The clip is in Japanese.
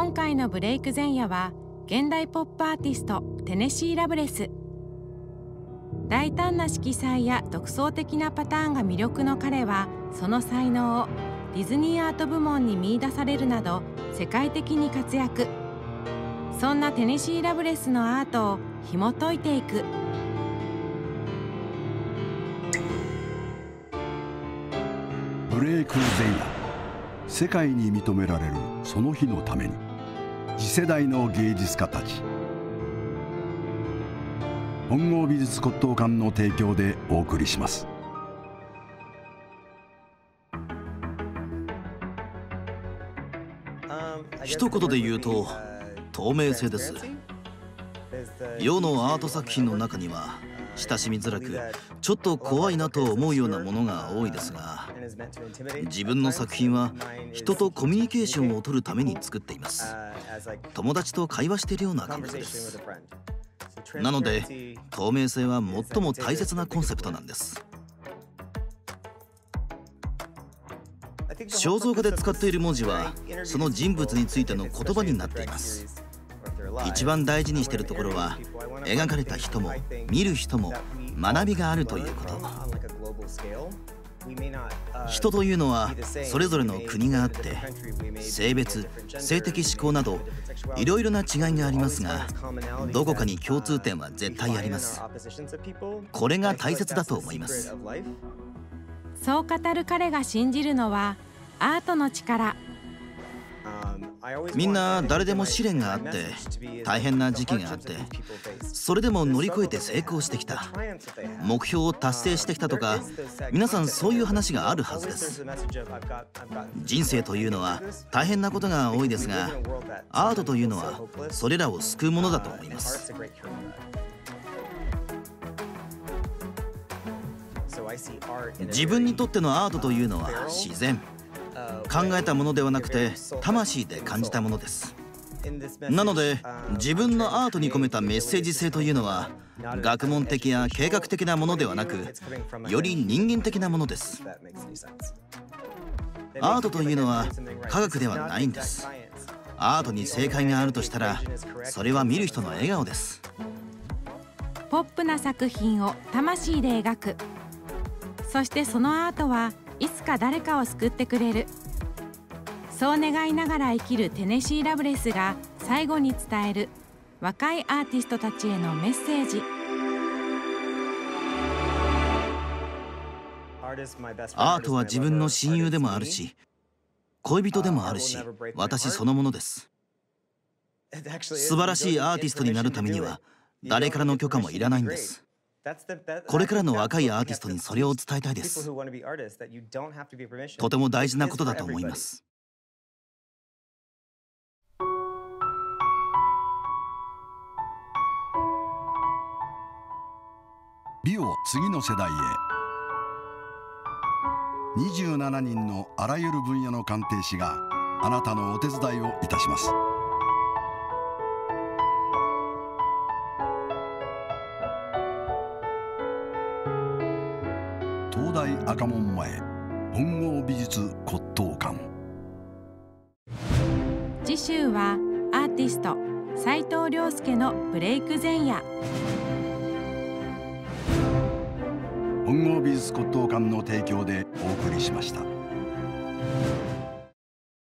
今回のブレイク前夜は現代ポップアーティストテネシー・ラブレス。大胆な色彩や独創的なパターンが魅力の彼はその才能をディズニーアート部門に見出されるなど世界的に活躍。そんなテネシー・ラブレスのアートを紐解いていく。ブレイク前夜。世界に認められるその日のために。次世代の芸術家たち。本郷美術骨董館の提供でお送りします。一言で言うと透明性です。世のアート作品の中には親しみづらくちょっと怖いなと思うようなものが多いですが自分の作品は人とコミュニケーションを取るために作っています。友達と会話しているような感覚です。なので透明性は最も大切なコンセプトなんです。肖像画で使っている文字はその人物についての言葉になっています。一番大事にしているところは描かれた人も見る人も学びがあるということ。人というのはそれぞれの国があって性別性的指向などいろいろな違いがありますがどこかに共通点は絶対あります。これが大切だと思います。そう語る彼が信じるのはアートの力みんな誰でも試練があって大変な時期があってそれでも乗り越えて成功してきた目標を達成してきたとか皆さんそういう話があるはずです人生というのは大変なことが多いですがアートというのはそれらを救うものだと思います自分にとってのアートというのは自然考えたものではなくて魂で感じたものです。なので自分のアートに込めたメッセージ性というのは学問的や計画的なものではなくより人間的なものです。アートというのは科学ではないんです。アートに正解があるとしたらそれは見る人の笑顔です。ポップな作品を魂で描く。そしてそのアートはいつか誰かを救ってくれる。そう願いながら生きるテネシー・ラブレスが最後に伝える。若いアーティストたちへのメッセージ。アートは自分の親友でもあるし恋人でもあるし私そのものです。素晴らしいアーティストになるためには誰からの許可もいらないんですこれからの若いアーティストにそれを伝えたいです。とても大事なことだと思います。美を次の世代へ。27人のあらゆる分野の鑑定士があなたのお手伝いをいたします東大赤門前本郷美術骨董館次週はアーティスト斉藤亮介のブレイク前夜本郷美術骨董館の提供でお送りしました。